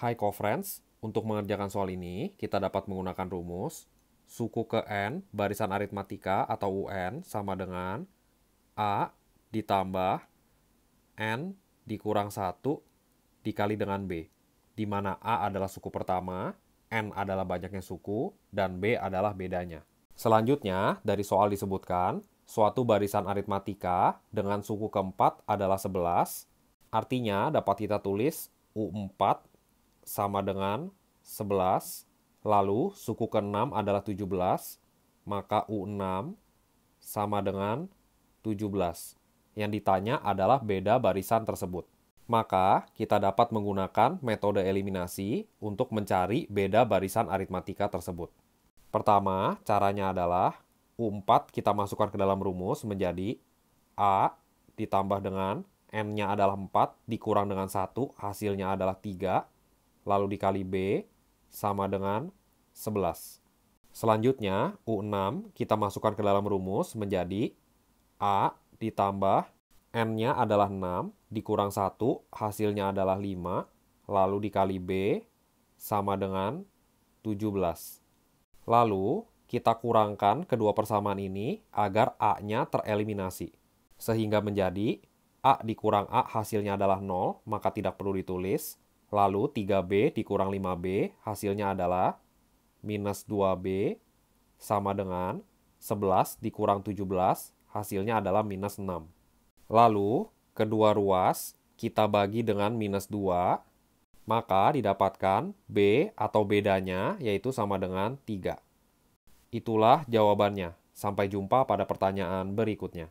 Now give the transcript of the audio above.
Hai co-friends, untuk mengerjakan soal ini, kita dapat menggunakan rumus suku ke N barisan aritmatika atau UN sama dengan A ditambah N dikurang 1 dikali dengan B, di mana A adalah suku pertama, N adalah banyaknya suku, dan B adalah bedanya. Selanjutnya, dari soal disebutkan, suatu barisan aritmatika dengan suku keempat adalah 11, artinya dapat kita tulis U4 sama dengan 11, lalu suku ke-6 adalah 17, maka U6 sama dengan 17. Yang ditanya adalah beda barisan tersebut. Maka kita dapat menggunakan metode eliminasi untuk mencari beda barisan aritmatika tersebut. Pertama, caranya adalah U4 kita masukkan ke dalam rumus menjadi A ditambah dengan N-nya adalah 4 dikurang dengan 1, hasilnya adalah 3, lalu dikali B sama dengan 11. Selanjutnya, U6 kita masukkan ke dalam rumus menjadi A ditambah N-nya adalah 6, dikurang 1, hasilnya adalah 5, lalu dikali B sama dengan 17. Lalu, kita kurangkan kedua persamaan ini agar A-nya tereliminasi. Sehingga menjadi A dikurang A hasilnya adalah 0, maka tidak perlu ditulis. Lalu 3B dikurang 5B hasilnya adalah minus 2B sama dengan 11 dikurang 17 hasilnya adalah minus 6. Lalu kedua ruas kita bagi dengan minus 2 maka didapatkan B atau bedanya yaitu sama dengan 3. Itulah jawabannya. Sampai jumpa pada pertanyaan berikutnya.